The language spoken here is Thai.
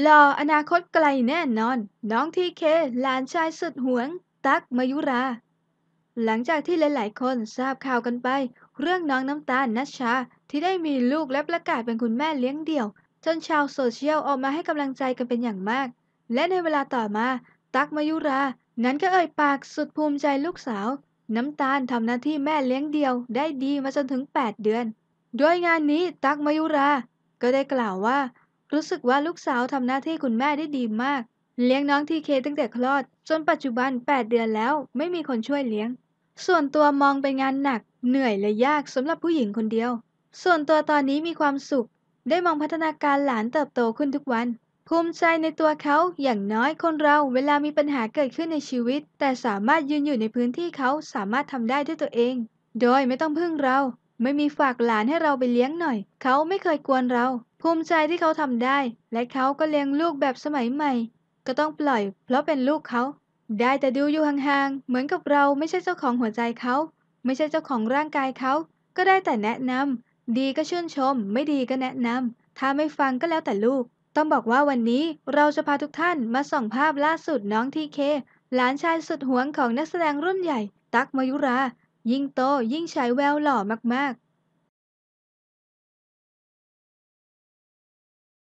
หล่ออนาคตไกลแน่นอน น้องทีเคหลานชายสุดหวง ตักมายุรา หลังจากที่หลายๆ คนทราบข่าวกันไป เรื่องน้องน้ำตาลนัชชา ที่ได้มีลูกและประกาศเป็นคุณแม่เลี้ยงเดี่ยว จนชาวโซเชียลออกมาให้กำลังใจกันเป็นอย่างมาก และในเวลาต่อมา ตักมายุรา นั้นก็เอ่ยปากสุดภูมิใจลูกสาว น้ำตาลทำหน้าที่แม่เลี้ยงเดี่ยว ได้ดีมาจนถึง 8 เดือน โดยงานนี้ตักมายุรา ก็ได้กล่าวว่า รู้สึกว่าลูกสาวทำหน้าที่คุณแม่ได้ดีมาก เลี้ยงน้องทีเคตั้งแต่คลอด จนปัจจุบัน 8 เดือนแล้ว ไม่มีคนช่วยเลี้ยง ส่วนตัวมองเป็นงานหนัก เหนื่อยและยากสำหรับผู้หญิงคนเดียว ส่วนตัวตอนนี้มีความสุข ได้มองพัฒนาการหลานเติบโตขึ้นทุกวัน ภูมิใจในตัวเขาอย่างน้อยคนเราเวลามีปัญหาเกิดขึ้นในชีวิต แต่สามารถยืนอยู่ในพื้นที่เขาสามารถทำได้ด้วยตัวเอง โดยไม่ต้องพึ่งเรา ไม่มีฝากหลานให้เราไปเลี้ยงหน่อย เขาไม่เคยกวนเรา ภูมิใจที่เขาทำได้ และเขาก็เลี้ยงลูกแบบสมัยใหม่ ก็ต้องปล่อย เพราะเป็นลูกเขา ได้แต่ดูอยู่ห่างๆ เหมือนกับเราไม่ใช่เจ้าของหัวใจเขา ไม่ใช่เจ้าของร่างกายเขา ก็ได้แต่แนะนำ ดีก็ชื่นชม ไม่ดีก็แนะนำ ถ้าไม่ฟังก็แล้วแต่ลูก ต้องบอกว่าวันนี้เราจะพาทุกท่านมาส่องภาพล่าสุดน้องทีเค หลานชายสุดหวงของนักแสดงรุ่นใหญ่ ตั๊กมายุรา ยิ่งโตยิ่งฉายแววหล่อมากๆ